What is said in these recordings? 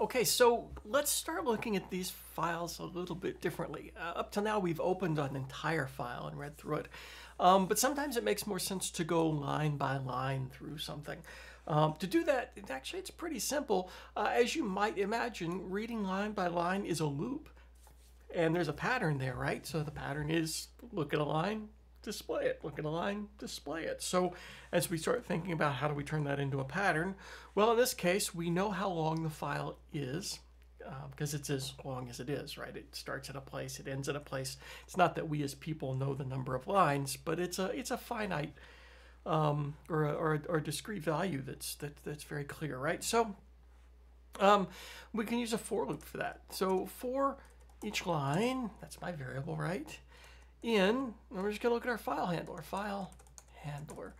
Okay, so let's start looking at these files a little bit differently. Uh, up to now, we've opened an entire file and read through it. Um, but sometimes it makes more sense to go line by line through something. Um, to do that, it, actually, it's pretty simple. Uh, as you might imagine, reading line by line is a loop. And there's a pattern there, right? So the pattern is look at a line, display it. Look at a line, display it. So as we start thinking about how do we turn that into a pattern, well, in this case, we know how long the file is because uh, it's as long as it is, right? It starts at a place, it ends at a place. It's not that we as people know the number of lines, but it's a it's a finite um, or, a, or, a, or a discrete value that's that, that's very clear, right? So um, we can use a for loop for that. So for each line, that's my variable, right? In, and we're just going to look at our file handler, file handler.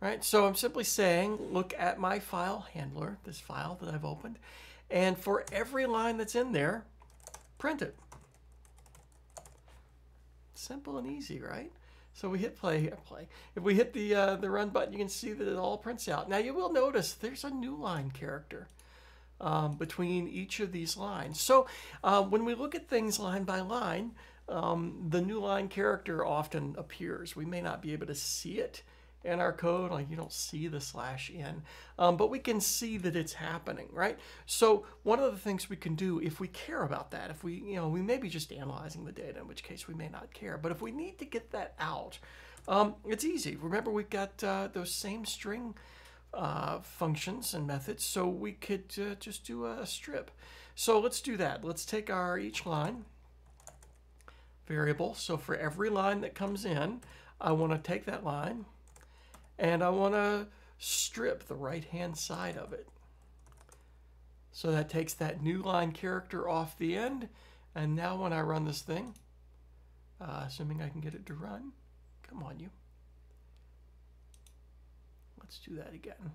Right, so I'm simply saying, look at my file handler, this file that I've opened, and for every line that's in there, print it. Simple and easy, right? So we hit play, here play. If we hit the, uh, the run button, you can see that it all prints out. Now you will notice there's a new line character um, between each of these lines. So uh, when we look at things line by line, um, the new line character often appears. We may not be able to see it in our code, like you don't see the slash n, um, but we can see that it's happening, right? So one of the things we can do if we care about that, if we, you know, we may be just analyzing the data, in which case we may not care, but if we need to get that out, um, it's easy. Remember, we've got uh, those same string uh, functions and methods, so we could uh, just do a strip. So let's do that. Let's take our each line, variable. So for every line that comes in, I want to take that line and I want to strip the right hand side of it. So that takes that new line character off the end. And now when I run this thing, uh, assuming I can get it to run, come on you. Let's do that again.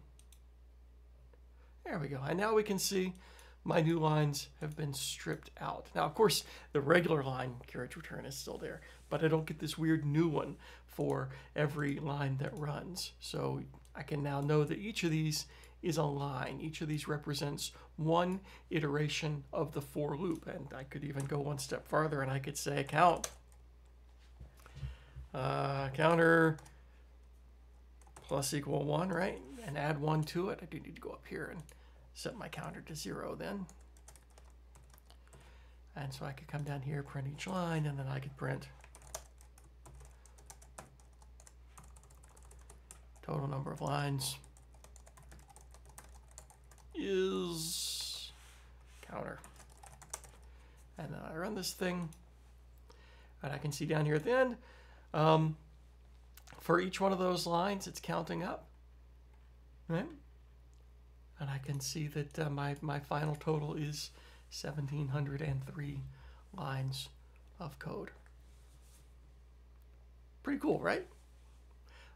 There we go. And now we can see my new lines have been stripped out. Now, of course, the regular line carriage return is still there, but I don't get this weird new one for every line that runs. So I can now know that each of these is a line. Each of these represents one iteration of the for loop. And I could even go one step farther and I could say count. Uh, counter plus equal one, right? And add one to it. I do need to go up here and set my counter to zero then. And so I could come down here, print each line, and then I could print total number of lines is counter. And then I run this thing, and I can see down here at the end, um, for each one of those lines, it's counting up. Right? And I can see that uh, my, my final total is 1703 lines of code. Pretty cool, right?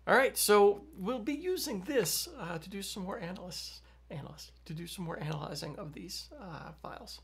All right, so we'll be using this uh, to do some more analysis, analyst, to do some more analyzing of these uh, files.